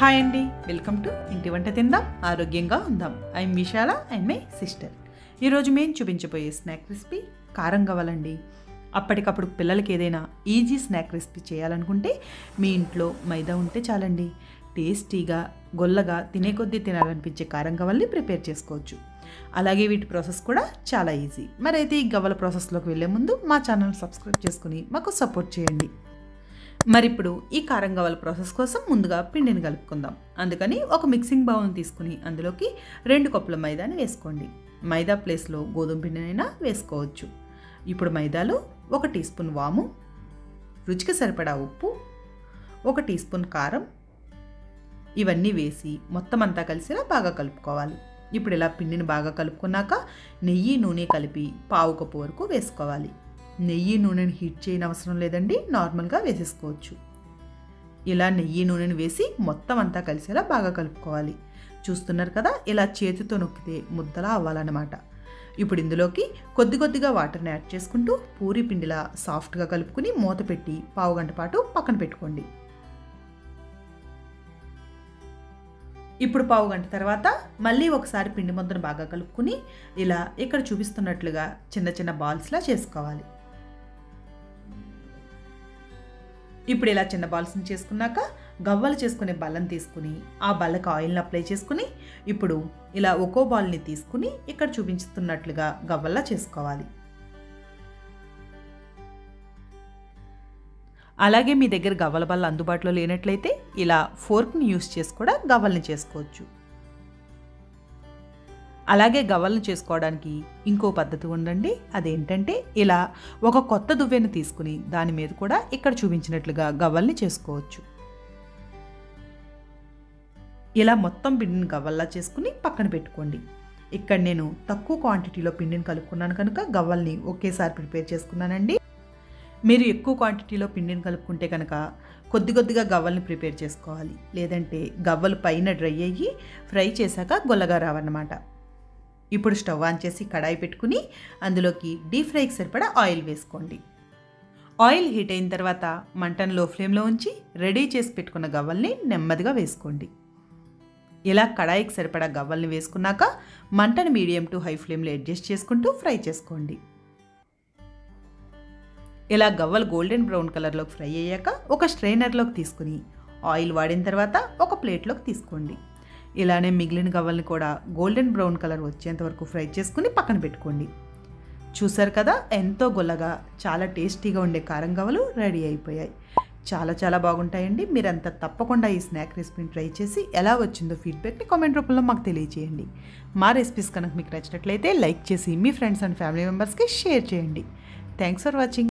Hi అండి welcome to ఇంటి వంట తిందాం ఆరోగ్యంగా ఉందాం I'm Vishala and my sister ఈరోజు మేము చూపించబోయే స్నాక్ రెసిపీ కారం కావాలండి అప్పటికప్పుడు పిల్లలకి ఏదైనా ఈజీ స్నాక్ రెసిపీ చేయాలనుకుంటే మీ ఇంట్లో మైదా ఉంటే చాలండి. టేస్టీగా గొల్లగా తినే కొద్దీ తినాలనిపించే కారం గవల్ని ప్రిపేర్ చేసుకోవచ్చు. అలాగే వీటి ప్రాసెస్ కూడా చాలా ఈజీ మరైతే ఈ గవ్వల ప్రాసెస్లోకి వెళ్ళే ముందు మా ఛానల్ సబ్స్క్రైబ్ చేసుకుని మాకు సపోర్ట్ చేయండి. మరి ఇప్పుడు ఈ కారం కావాల ప్రాసెస్ కోసం ముందుగా పిండిని కలుపుకుందాం. అందుకని ఒక మిక్సింగ్ బౌల్ని తీసుకుని అందులోకి రెండు కప్పుల మైదాని వేసుకోండి. మైదా ప్లేస్లో గోధుమ పిండినైనా వేసుకోవచ్చు. ఇప్పుడు మైదాలో ఒక టీ స్పూన్ వాము రుచికి సరిపడా ఉప్పు ఒక టీ స్పూన్ కారం ఇవన్నీ వేసి మొత్తం అంతా కలిసేలా బాగా కలుపుకోవాలి. ఇప్పుడు ఇలా పిండిని బాగా కలుపుకున్నాక నెయ్యి నూనె కలిపి పావు కప్పు వరకు వేసుకోవాలి. నెయ్యి నూనెని హీట్ చేయని అవసరం లేదండి నార్మల్గా వేసేసుకోవచ్చు. ఇలా నెయ్యి నూనెని వేసి మొత్తం అంతా కలిసేలా బాగా కలుపుకోవాలి. చూస్తున్నారు కదా ఇలా చేతితో నొక్కితే ముద్దలా అవ్వాలన్నమాట. ఇప్పుడు ఇందులోకి కొద్ది కొద్దిగా వాటర్ని యాడ్ చేసుకుంటూ పూరి పిండిలా సాఫ్ట్గా కలుపుకుని మూత పెట్టి పావు గంట పాటు పక్కన పెట్టుకోండి. ఇప్పుడు పావు గంట తర్వాత మళ్ళీ ఒకసారి పిండి ముద్దను బాగా కలుపుకుని ఇలా ఇక్కడ చూపిస్తున్నట్లుగా చిన్న చిన్న బాల్స్లా చేసుకోవాలి. ఇప్పుడు ఇలా చిన్న బాల్స్ని చేసుకున్నాక గవ్వలు చేసుకునే బల్లం తీసుకుని ఆ బల్లకు ఆయిల్ని అప్లై చేసుకుని ఇప్పుడు ఇలా ఒక్కో బాల్ని తీసుకుని ఇక్కడ చూపించుతున్నట్లుగా గవ్వల్లా చేసుకోవాలి. అలాగే మీ దగ్గర గవ్వల బల్ల అందుబాటులో లేనట్లయితే ఇలా ఫోర్క్ని యూస్ చేసి కూడా గవ్వల్ని చేసుకోవచ్చు. అలాగే గవ్వలను చేసుకోవడానికి ఇంకో పద్ధతి ఉండండి అదేంటంటే ఇలా ఒక కొత్త దువ్వెను తీసుకుని దాని మీద కూడా ఇక్కడ చూపించినట్లుగా గవ్వల్ని చేసుకోవచ్చు. ఇలా మొత్తం పిండిని గవ్వల్లా చేసుకుని పక్కన పెట్టుకోండి. ఇక్కడ నేను తక్కువ క్వాంటిటీలో పిండిని కలుపుకున్నాను కనుక గవ్వల్ని ఒకేసారి ప్రిపేర్ చేసుకున్నానండి. మీరు ఎక్కువ క్వాంటిటీలో పిండిని కలుపుకుంటే కనుక కొద్ది కొద్దిగా గవ్వల్ని ప్రిపేర్ చేసుకోవాలి. లేదంటే గవ్వలు పైన డ్రై అయ్యి ఫ్రై చేశాక గొల్లగా రావన్నమాట. ఇప్పుడు స్టవ్ ఆన్ చేసి కడాయి పెట్టుకుని అందులోకి డీప్ ఫ్రైకి సరిపడా ఆయిల్ వేసుకోండి. ఆయిల్ హీట్ అయిన తర్వాత మంటను లో ఫ్లేమ్లో ఉంచి రెడీ చేసి పెట్టుకున్న గవ్వల్ని నెమ్మదిగా వేసుకోండి. ఇలా కడాయికి సరిపడా గవ్వల్ని వేసుకున్నాక మంటను మీడియం టు హై ఫ్లేమ్లో అడ్జస్ట్ చేసుకుంటూ ఫ్రై చేసుకోండి. ఇలా గవ్వలు గోల్డెన్ బ్రౌన్ కలర్లోకి ఫ్రై అయ్యాక ఒక స్ట్రైనర్లోకి తీసుకుని ఆయిల్ వాడిన తర్వాత ఒక ప్లేట్లోకి తీసుకోండి. ఇలానే మిగిలిన గవ్వల్ని కూడా గోల్డెన్ బ్రౌన్ కలర్ వచ్చేంత వరకు ఫ్రై చేసుకుని పక్కన పెట్టుకోండి. చూసారు కదా ఎంతో గొల్లగా చాలా టేస్టీగా ఉండే కారం గవ్వలు రెడీ అయిపోయాయి. చాలా చాలా బాగుంటాయండి. మీరంతా తప్పకుండా ఈ స్నాక్ రెసిపీని ట్రై చేసి ఎలా వచ్చిందో ఫీడ్బ్యాక్ని కామెంట్ రూపంలో మాకు తెలియజేయండి మా రెసిపీస్ కనుక మీకు నచ్చినట్లయితే లైక్ చేసి మీ ఫ్రెండ్స్ అండ్ ఫ్యామిలీ మెంబర్స్కి షేర్ చేయండి. Thanks for watching